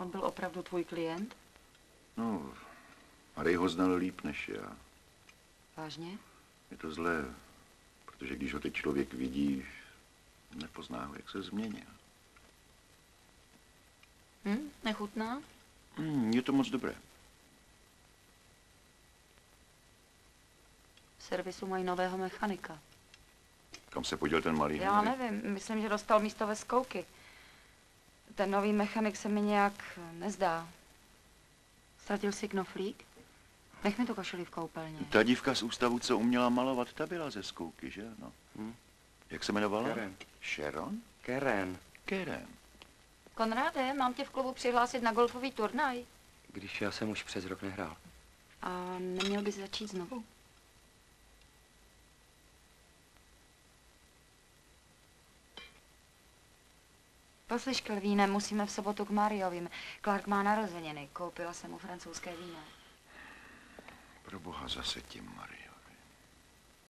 On byl opravdu tvůj klient? No, Marie ho znal líp než já. Vážně? Je to zlé, protože když ho teď člověk vidí, nepozná ho, jak se změnil. Hm? Nechutná? Hmm, je to moc dobré. V servisu mají nového mechanika. Kam se poděl ten malý Já nevím, myslím, že dostal místo ve skouky. Ten nový mechanik se mi nějak nezdá. Ztratil si knoflík? Nech mi tu košili v koupelně. Ta dívka z ústavu, co uměla malovat, ta byla ze zkouky, že? No. Hm. Jak se jmenovala? Karen. Sharon? Keren, Karen. Konráde, mám tě v klubu přihlásit na golfový turnaj. když já jsem už přes rok nehrál. A neměl bys začít znovu? Poslyš, Kelvíne, musíme v sobotu k Mariovým. Clark má narozeniny. Koupila jsem mu francouzské víno. Pro boha zase tím, Mario.